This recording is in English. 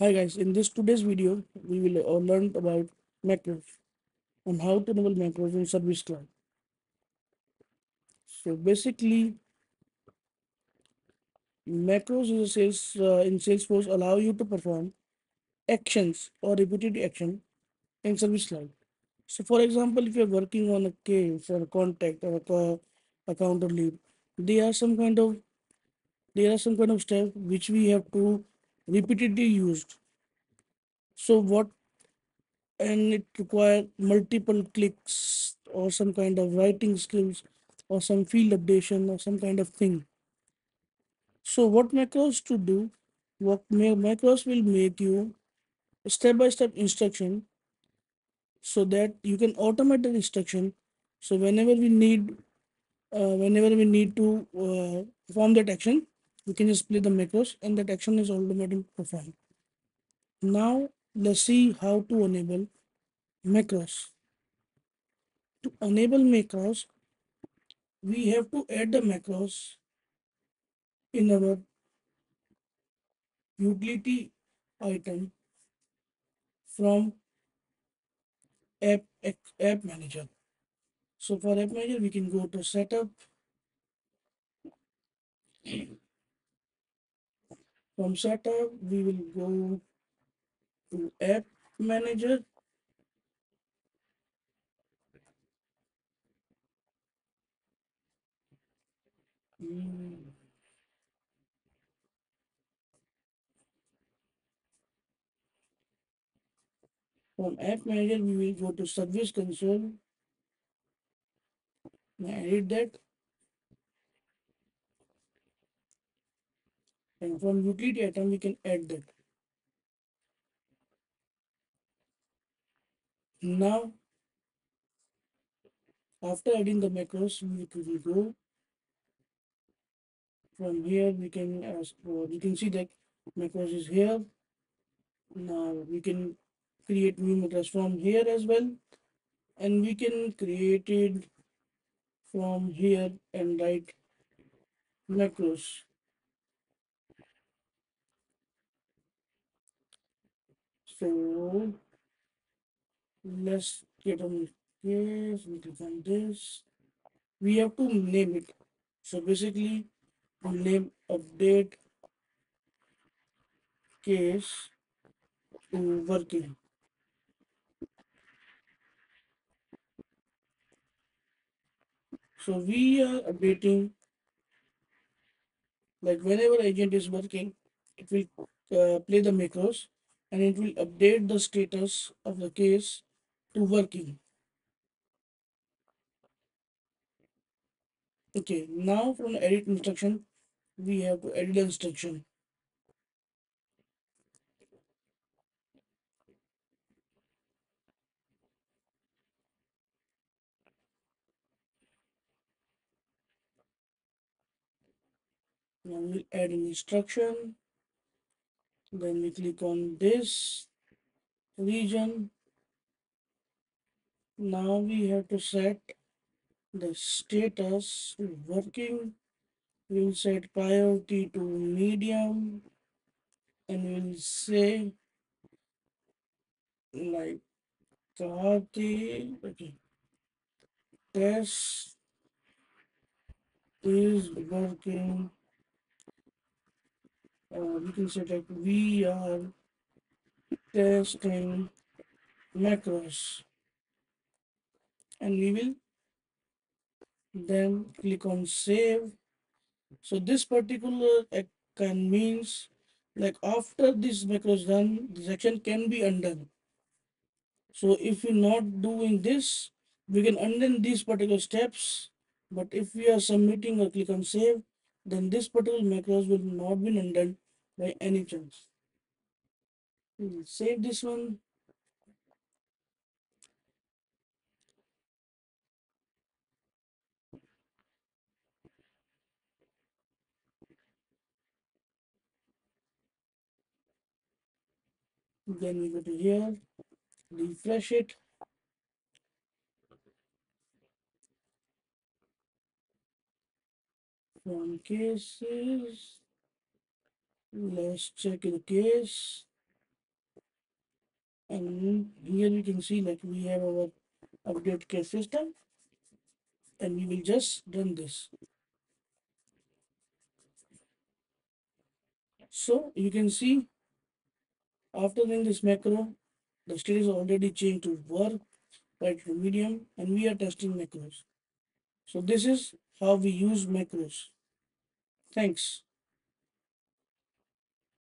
Hi guys, in this today's video, we will uh, learn about macros and how to enable macros in Service Cloud. So basically, macros is sales uh, in Salesforce allow you to perform actions or repeated action in Service Cloud. So for example, if you're working on a case or a contact or a co- account or lead, there are some kind of there are some kind of steps which we have to repeatedly used. So what and it require multiple clicks or some kind of writing skills or some field updation or some kind of thing. So what macros to do? What ma- macros will make you step by step instruction so that you can automate the instruction. So whenever we need, uh, whenever we need to uh, perform that action, we can just play the macros and that action is automatically performed. Now let's see how to enable macros. To enable macros, we have to add the macros in our utility item from app app manager so for app manager we can go to setup from setup we will go to app manager. From app manager we will go to service console. And edit that and from utility item we can add that. Now after adding the macros we will go from here we can as uh, you can see that macros is here. Now we can create new macros from here as well. And we can create it from here and write macros so let's get on case we click on this we have to name it. So basically we name update case to working so we are updating like whenever agent is working it will uh, play the macros and it will update the status of the case to working. Okay now from edit instruction we have to edit the instruction. Now we'll add an instruction then we click on this region. Now we have to set the status working. We'll set priority to medium and we'll say like Kati okay. Test is working we can say that we are testing macros and we will then click on save. So this particular can means like after this macro is done this action can be undone. So if we're not doing this we can undo these particular steps. But if we are submitting or click on save then this particular macros will not be undone by any chance. Hmm, save this one. Then we go to here. Refresh it. From cases let's check the case and here you can see like we have our update case system. And we will just run this. So you can see after running this macro the state is already changed to work right to medium and we are testing macros. So this is how we use macros. Thanks